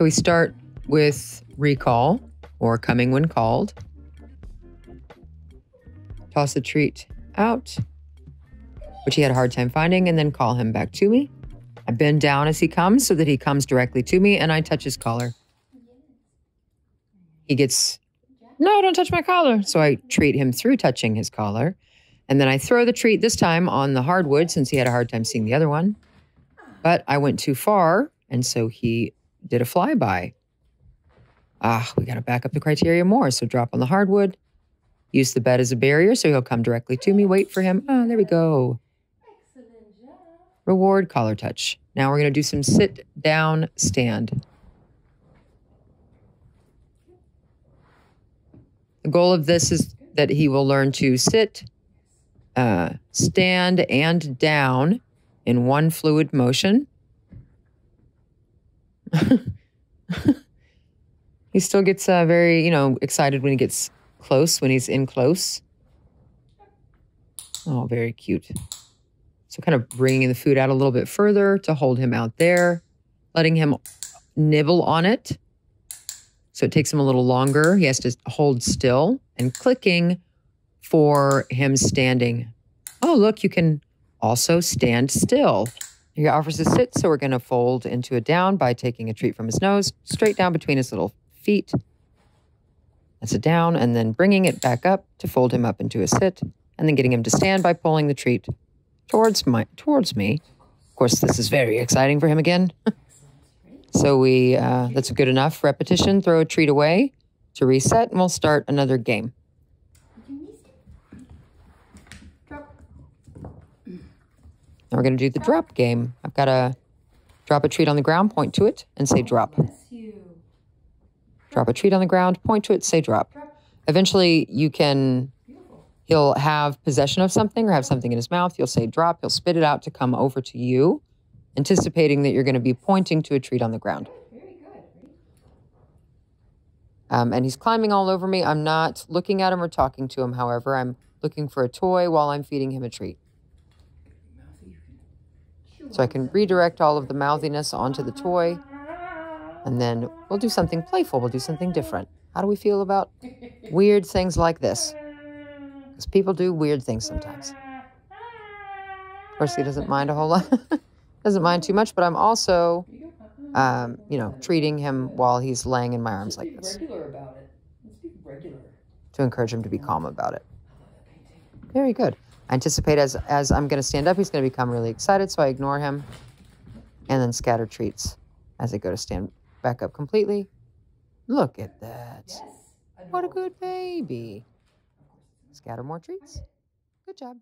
We start with recall or coming when called. Toss the treat out, which he had a hard time finding, and then call him back to me. I bend down as he comes so that he comes directly to me, and I touch his collar. He gets, no, don't touch my collar. So I treat him through touching his collar. And then I throw the treat this time on the hardwood since he had a hard time seeing the other one. But I went too far, and so he did a flyby. Ah, we got to back up the criteria more. So drop on the hardwood, use the bed as a barrier so he'll come directly to me. Wait for him. Ah, there we go. Reward collar touch. Now we're going to do some sit down stand. The goal of this is that he will learn to sit, uh, stand, and down in one fluid motion. he still gets uh, very, you know, excited when he gets close, when he's in close. Oh, very cute. So, kind of bringing the food out a little bit further to hold him out there, letting him nibble on it. So, it takes him a little longer. He has to hold still and clicking for him standing. Oh, look, you can also stand still. He offers to sit, so we're going to fold into a down by taking a treat from his nose, straight down between his little feet. That's a down, and then bringing it back up to fold him up into a sit, and then getting him to stand by pulling the treat towards my towards me. Of course, this is very exciting for him again. so we uh, that's good enough repetition. Throw a treat away to reset, and we'll start another game. Now we're going to do the drop game. I've got to drop a treat on the ground, point to it, and say drop. Drop a treat on the ground, point to it, say drop. Eventually, you can, he'll have possession of something or have something in his mouth. You'll say drop. He'll spit it out to come over to you, anticipating that you're going to be pointing to a treat on the ground. Um, and he's climbing all over me. I'm not looking at him or talking to him, however. I'm looking for a toy while I'm feeding him a treat. So I can redirect all of the mouthiness onto the toy. And then we'll do something playful. We'll do something different. How do we feel about weird things like this? Because people do weird things sometimes. Of course, he doesn't mind a whole lot. doesn't mind too much, but I'm also, um, you know, treating him while he's laying in my arms like this. Regular about it. Let's be regular. To encourage him to be calm about it. Very good. Anticipate as as I'm going to stand up, he's going to become really excited, so I ignore him, and then scatter treats as I go to stand back up completely. Look at that! Yes. What a good baby! Scatter more treats. Good job.